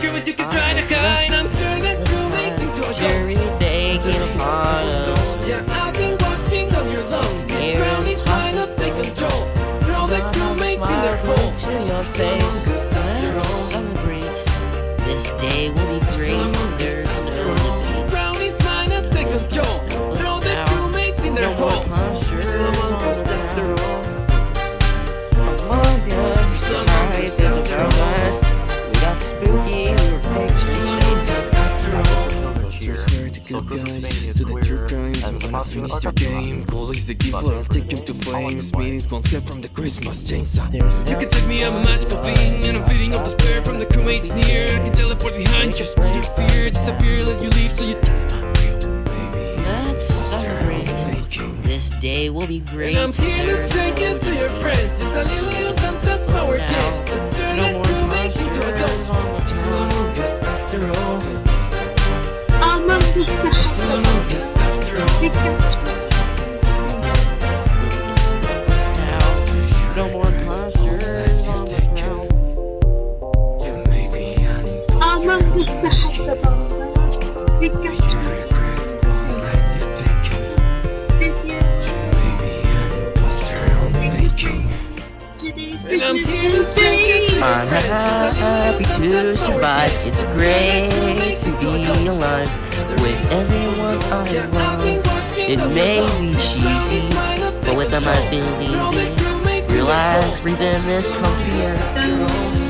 girls you can try to hide. I'm turning Every day came upon us. Yeah, I've been watching on your lungs. It's brownie trying to take control. And all you in their hole. To your face. Summer breeze. This day will be great. And the costume are touching game. Goal is the giver, I'll take him to flames. Meanings won't get from the Christmas chainsaw. You can take me, I'm a magical being, and I'm feeding off the spare from the crewmates near. I can teleport behind you, spread your fear, disappear, let you leave, so you think I'm real. Let's celebrate. Making This day will be great. And I'm here to take no you to your friends. Just a little, little Santa's power Now, gifts. Turn no the more crewmates into postures adults. on the ground. Smoothest after all. Among us, the Smoothest I'm happy to survive. It's great to be alive with everyone I love. It may be cheesy, but with been easy. Relax, breathe in this comfy air.